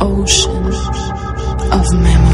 ocean of memory.